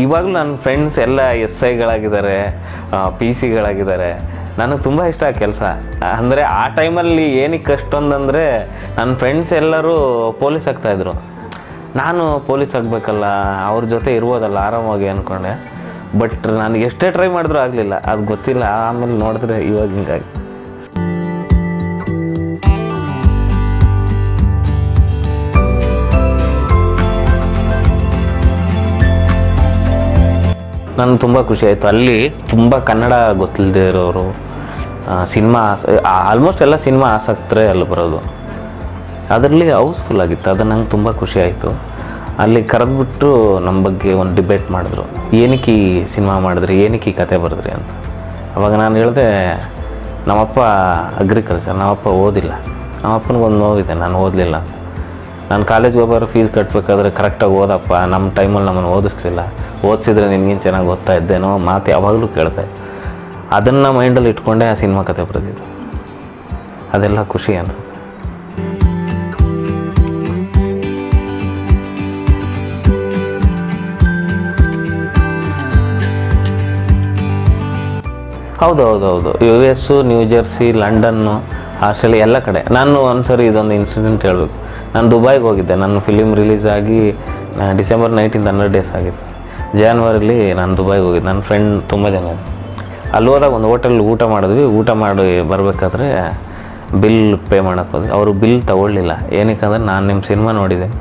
ಇವಾಗಲೂ ನನ್ನ ಫ್ರೆಂಡ್ಸ್ ಎಲ್ಲ ಎಸ್ ಐಗಳಾಗಿದ್ದಾರೆ ಪಿ ಸಿಗಳಾಗಿದ್ದಾರೆ ನನಗೆ ತುಂಬ ಇಷ್ಟ ಆ ಕೆಲಸ. ಅಂದರೆ ಆ ಟೈಮಲ್ಲಿ ಏನಕ್ಕೆ ಅಷ್ಟೊಂದಂದರೆ ನನ್ನ ಫ್ರೆಂಡ್ಸ್ ಎಲ್ಲರೂ ಪೊಲೀಸ್ ಆಗ್ತಾಯಿದ್ರು ನಾನು ಪೊಲೀಸ್ ಆಗಬೇಕಲ್ಲ, ಅವ್ರ ಜೊತೆ ಇರ್ಬೋದಲ್ಲ ಆರಾಮಾಗಿ ಅಂದ್ಕೊಂಡೆ ಬಟ್ ನಾನು ಎಷ್ಟೇ ಟ್ರೈ ಮಾಡಿದ್ರೂ ಆಗಲಿಲ್ಲ. ಅದು ಗೊತ್ತಿಲ್ಲ, ಆಮೇಲೆ ನೋಡಿದ್ರೆ ಇವಾಗ ಹಿಂಗಾಗಿ. ನನಗೆ ತುಂಬ ಖುಷಿ ಆಯಿತು. ಅಲ್ಲಿ ತುಂಬ ಕನ್ನಡ ಗೊತ್ತಿಲ್ಲದೆ ಇರೋರು ಸಿನಿಮಾ ಆಲ್ಮೋಸ್ಟ್ ಎಲ್ಲ ಸಿನಿಮಾ ಆಸಕ್ತರೆ ಅಲ್ಲಿ ಬರೋದು. ಅದರಲ್ಲಿ ಹೌಸ್ಫುಲ್ ಆಗಿತ್ತು. ಅದು ನಂಗೆ ತುಂಬ ಖುಷಿ ಆಯಿತು. ಅಲ್ಲಿ ಕರೆದ್ಬಿಟ್ಟು ನಮ್ಮ ಬಗ್ಗೆ ಒಂದು ಡಿಬೇಟ್ ಮಾಡಿದ್ರು. ಏನಕ್ಕೆ ಈ ಸಿನಿಮಾ ಮಾಡಿದ್ರಿ? ಏನಕ್ಕೆ ಈ ಕತೆ ಬರೆದ್ರಿ ಅಂತ. ಅವಾಗ ನಾನು ಹೇಳಿದೆ, ನಮ್ಮಪ್ಪ ಅಗ್ರಿಕಲ್ಚರ್ ನಮ್ಮಪ್ಪ ಓದಿಲ್ಲ. ನಮ್ಮಪ್ಪನಿಗೆ ಒಂದು ನೋವಿದೆ, ನಾನು ಓದಲಿಲ್ಲ ನಾನು ಕಾಲೇಜ್ಗೆ ಹೋಗೋರು ಫೀಸ್ ಕಟ್ಟಬೇಕಾದ್ರೆ ಕರೆಕ್ಟಾಗಿ ಓದಪ್ಪ. ನಮ್ಮ ಟೈಮಲ್ಲಿ ನಮ್ಮನ್ನು ಓದಿಸ್ಲಿಲ್ಲ. ಓದಿಸಿದ್ರೆ ನಿನ್ಗಿಂತ ಚೆನ್ನಾಗಿ ಓದ್ತಾ ಇದ್ದೇನೋ ಮಾತು ಯಾವಾಗಲೂ ಕೇಳ್ತಾ ಅದನ್ನು ಮೈಂಡಲ್ಲಿ ಇಟ್ಕೊಂಡೆ ಆ ಸಿನಿಮಾ ಕತೆ ಬರೆದಿದ್ದು. ಅದೆಲ್ಲ ಖುಷಿ ಅಂತ. ಹೌದು ಹೌದು ಹೌದು U S New Jersey London Australia ಎಲ್ಲ ಕಡೆ. ನಾನು ಒಂದ್ಸರಿ ಇದೊಂದು ಇನ್ಸಿಡೆಂಟ್ ಹೇಳಬೇಕು. ನಾನು ದುಬೈಗೆ ಹೋಗಿದ್ದೆ. ನನ್ನ ಫಿಲಿಮ್ ರಿಲೀಸ್ ಆಗಿ ಡಿಸೆಂಬರ್ ನೈನ್ಟೀನ್ ಹನ್ನೆರಡು ಡೇಸ್ ಆಗಿತ್ತು. ಜಾನ್ವರಿಲಿ ನಾನು ದುಬೈಗೆ ಹೋಗಿದ್ದೆ. ನನ್ನ ಫ್ರೆಂಡ್ ತುಂಬ ಜನ. ಅಲ್ಲಿ ಹೋದಾಗ ಒಂದು ಹೋಟೆಲ್ ಊಟ ಮಾಡಿದ್ವಿ. ಊಟ ಮಾಡಿ ಬರಬೇಕಾದ್ರೆ ಬಿಲ್ ಪೇ ಮಾಡೋಕ್ಕೆ ಹೋದ್ವಿ. ಅವರು ಬಿಲ್ ತಗೊಳ್ಳಿಲ್ಲ. ಏನಕ್ಕಂದ್ರೆ ನಾನು ನಿಮ್ಮ ಸಿನಿಮಾ ನೋಡಿದೆ.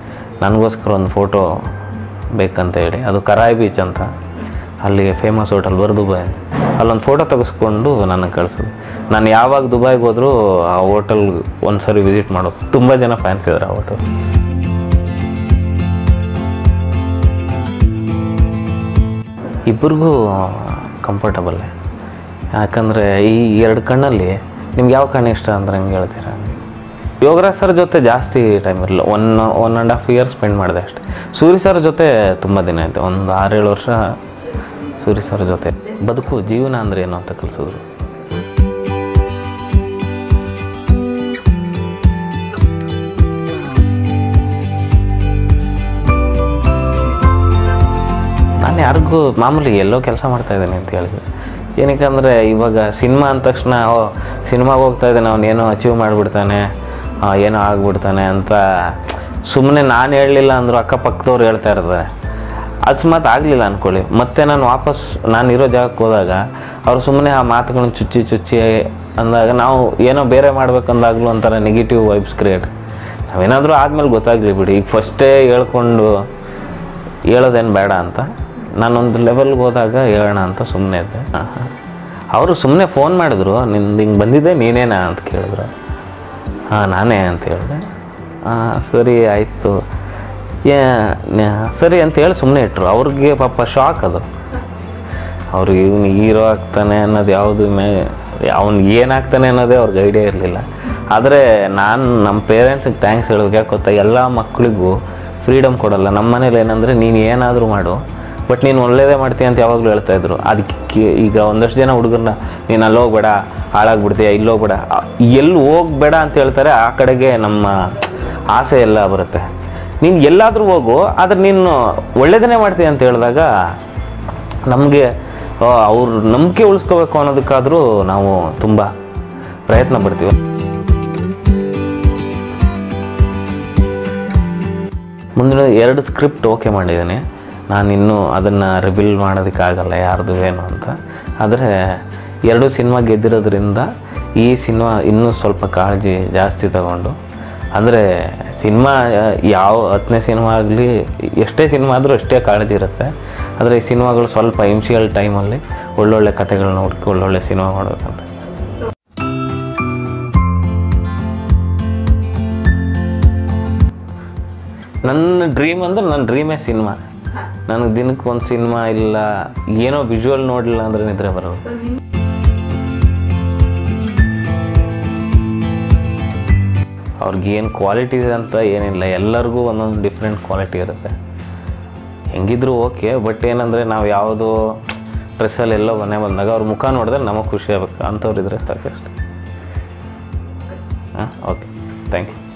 ನನಗೋಸ್ಕರ ಒಂದು ಫೋಟೋ ಬೇಕಂತ ಹೇಳಿ. ಅದು ಕರಾಯಿ ಬೀಚ್ ಅಂತ. ಅಲ್ಲಿ ಫೇಮಸ್ ಹೋಟೆಲ್ ಬರ್ ದುಬೈ. ಅಲ್ಲೊಂದು ಫೋಟೋ ತೆಗೆಸ್ಕೊಂಡು ನನಗೆ ಕಳಿಸಿದ್ರು. ನಾನು ಯಾವಾಗ ದುಬೈಗೆ ಹೋದರೂ ಆ ಹೋಟೆಲ್ ಒಂದು ಸರಿ ವಿಸಿಟ್ ಮಾಡೋದು ತುಂಬ ಜನ ಫ್ಯಾನ್ಸ್ ಇದ್ದಾರೆ ಆ ಹೋಟೆಲ್ ಇಬ್ಬರಿಗೂ ಕಂಫರ್ಟಬಲ್ ಯಾಕಂದರೆ ಈ ಎರಡು ಕಣ್ಣಲ್ಲಿ ನಿಮ್ಗೆ ಯಾವ ಕಣ್ಣು ಇಷ್ಟ ಅಂದ್ರೆ ಹಂಗೆ ಹೇಳ್ತೀರಾ? ಯೋಗರಾಜ್ ಸರ್ ಜೊತೆ ಜಾಸ್ತಿ ಟೈಮ್ ಇರಲಿಲ್ಲ. One one and half year spend ಮಾಡಿದೆ ಅಷ್ಟೇ. ಸೂರಿ ಸರ್ ಜೊತೆ ತುಂಬ ದಿನ ಆಯಿತು. ಒಂದು ಆರೇಳು ವರ್ಷ ಸೂರಿ ಸರ್ ಜೊತೆ. ಬದುಕು ಜೀವನ ಅಂದ್ರೆ ಏನು ಅಂತ ಕಲಿಸಿದ್ರು ನಾನು ಯಾರಿಗೂ ಮಾಮೂಲಿ ಎಲ್ಲೋ ಕೆಲಸ ಮಾಡ್ತಾ ಇದ್ದೀನಿ ಅಂತ ಹೇಳಿದ್ರು. ಏನಕ್ಕೆ ಅಂದರೆ ಇವಾಗ ಸಿನಿಮಾ ಅಂದ ತಕ್ಷಣ, ಓ ಸಿನಿಮಾಗೆ ಹೋಗ್ತಾ ಇದ್ದಾನೆ ಅವನೇನೋ ಅಚೀವ್ ಮಾಡಿಬಿಡ್ತಾನೆ ಏನೋ ಆಗ್ಬಿಡ್ತಾನೆ ಅಂತ ಸುಮ್ಮನೆ ನಾನು ಹೇಳಲಿಲ್ಲ ಅಂದರು ಅಕ್ಕಪಕ್ಕದವ್ರು ಹೇಳ್ತಾ ಇರ್ತಾರೆ. ಅಕಸ್ಮಾತ್ ಆಗಲಿಲ್ಲ ಅಂದ್ಕೊಳ್ಳಿ ಮತ್ತೆ ನಾನು ವಾಪಸ್ ನಾನು ಇರೋ ಜಾಗಕ್ಕೆ ಹೋದಾಗ ಅವರು ಸುಮ್ಮನೆ ಆ ಮಾತುಗಳನ್ನ ಚುಚ್ಚಿ ಚುಚ್ಚಿ ಅಂದಾಗ ನಾವು ಏನೋ ಬೇರೆ ಮಾಡ್ಬೇಕಂದಾಗಲೂ ಒಂಥರ ನೆಗೆಟಿವ್ ವೈಬ್ಸ್ ಕ್ರಿಯೇಟ್ ನಾವೇನಾದರೂ ಆದಮೇಲೆ ಗೊತ್ತಾಗಲಿ ಬಿಡಿ. ಈಗ ಫಸ್ಟೇ ಹೇಳ್ಕೊಂಡು ಹೇಳೋದೇನು ಬೇಡ ಅಂತ. ನಾನೊಂದು ಲೆವೆಲ್ಗೆ ಹೋದಾಗ ಹೇಳೋಣ ಅಂತ ಸುಮ್ಮನೆ ಇದ್ದೆ. ಅವರು ಸುಮ್ಮನೆ ಫೋನ್ ಮಾಡಿದ್ರು. ನಿಂದು ಹಿಂಗೆ ಬಂದಿದ್ದೆ, ನೀನೇನಾ ಅಂತ ಕೇಳಿದ್ರು. ಹಾಂ, ನಾನೇ ಅಂತ ಹೇಳಿದೆ. ಹಾಂ ಸರಿ, ಆಯಿತು. ಏ ಸರಿ ಅಂತ ಹೇಳಿ ಸುಮ್ಮನೆ ಇಟ್ಟರು ಅವ್ರಿಗೆ ಪಾಪ ಶಾಕ್ ಅದು. ಅವ್ರಿಗೆ ಇವನು ಹೀರೋ ಆಗ್ತಾನೆ ಅನ್ನೋದು ಯಾವುದು ಮೇ, ಅವ್ನು ಏನಾಗ್ತಾನೆ ಅನ್ನೋದೇ ಅವ್ರಿಗೆ ಐಡಿಯಾ ಇರಲಿಲ್ಲ. ಆದರೆ ನಾನು ನಮ್ಮ ಪೇರೆಂಟ್ಸಿಗೆ ಥ್ಯಾಂಕ್ಸ್ ಹೇಳೋದು ಯಾಕೆ ಗೊತ್ತಾ? ಎಲ್ಲ ಮಕ್ಕಳಿಗೂ ಫ್ರೀಡಮ್ ಕೊಡಲ್ಲ. ನಮ್ಮ ಮನೇಲಿ ಏನಂದರೆ ನೀನು ಏನಾದರೂ ಮಾಡು ಬಟ್ ನೀನು ಒಳ್ಳೇದೇ ಮಾಡ್ತೀಯ ಅಂತ ಯಾವಾಗಲೂ ಹೇಳ್ತಾ ಇದ್ರು. ಅದಕ್ಕೆ ಈಗ ಒಂದಷ್ಟು ಜನ ಹುಡುಗರನ್ನ ನೀನು ಅಲ್ಲಿ ಹೋಗ್ಬೇಡ, ಹಾಳಾಗ್ಬಿಡ್ತೀಯ ಇಲ್ಲಿ ಹೋಗ್ಬೇಡ ಎಲ್ಲಿ ಹೋಗ್ಬೇಡ ಅಂತ ಹೇಳ್ತಾರೆ, ಆ ಕಡೆಗೆ ನಮ್ಮ ಆಸೆ ಎಲ್ಲ ಬರುತ್ತೆ. ನೀನು ಎಲ್ಲಾದರೂ ಹೋಗು, ಆದರೆ ನೀನು ಒಳ್ಳೇದನ್ನೇ ಮಾಡ್ತೀಯ ಅಂತ ಹೇಳಿದಾಗ ನಮಗೆ ಅವ್ರ ನಂಬಿಕೆ ಉಳಿಸ್ಕೋಬೇಕು ಅನ್ನೋದಕ್ಕಾದರೂ ನಾವು ತುಂಬ ಪ್ರಯತ್ನ ಪಡ್ತೀವಿ. ಮುಂದಿನ ಎರಡು ಸ್ಕ್ರಿಪ್ಟ್ ಓಕೆ ಮಾಡಿದ್ದೀನಿ. ನಾನು ಇನ್ನೂ ಅದನ್ನು ರಿವೀಲ್ ಮಾಡೋದಕ್ಕಾಗಲ್ಲ ಯಾರ್ದು ಏನು ಅಂತ. ಆದರೆ ಎರಡು ಸಿನಿಮಾ ಗೆದ್ದಿರೋದ್ರಿಂದ ಈ ಸಿನಿಮಾ ಇನ್ನೂ ಸ್ವಲ್ಪ ಕಾಳಜಿ ಜಾಸ್ತಿ ತಗೊಂಡು ಅಂದರೆ ಸಿನಿಮಾ ಯಾವ ಹತ್ತನೇ ಸಿನಿಮಾ ಆಗಲಿ, ಎಷ್ಟೇ ಸಿನಿಮಾ ಆದರೂ ಅಷ್ಟೇ ಕಾಳಜಿ ಇರುತ್ತೆ. ಆದರೆ ಈ ಸಿನಿಮಾಗಳು ಸ್ವಲ್ಪ ಇಂಶಿಯಲ್ ಟೈಮಲ್ಲಿ ಒಳ್ಳೊಳ್ಳೆ ಕಥೆಗಳನ್ನ ಹುಡುಕಿ ಒಳ್ಳೊಳ್ಳೆ ಸಿನಿಮಾ ಮಾಡಬೇಕಂತ. ನನ್ನ ಡ್ರೀಮ್ ಅಂದ್ರೆ ನನ್ನ ಡ್ರೀಮೇ ಸಿನಿಮಾ. ನನಗೆ ದಿನಕ್ಕೆ ಒಂದು ಸಿನಿಮಾ ಇಲ್ಲ, ಏನೋ ವಿಜುವಲ್ ನೋಡಲಿಲ್ಲ ಅಂದ್ರೆ ನಿದ್ರೆ ಬರೋದು. ಅವ್ರಿಗೆ ಏನು ಕ್ವಾಲಿಟಿ ಇದೆ ಅಂತ ಏನಿಲ್ಲ, ಎಲ್ಲರಿಗೂ ಒಂದೊಂದು ಡಿಫ್ರೆಂಟ್ ಕ್ವಾಲಿಟಿ ಇರುತ್ತೆ. ಹೆಂಗಿದ್ರು ಓಕೆ ಬಟ್ ಏನಂದರೆ ನಾವು ಯಾವುದು ಡ್ರೆಸ್ಸಲ್ಲಿ ಎಲ್ಲೋ ಮನೆ ಬಂದಾಗ ಅವ್ರ ಮುಖ ನೋಡಿದ್ರೆ ನಮಗೆ ಖುಷಿ ಆಗ್ಬೇಕು. ಅಂಥವ್ರು ಇದ್ರೆ ಸಾಕಷ್ಟು. ಹಾಂ ಓಕೆ ಥ್ಯಾಂಕ್ ಯು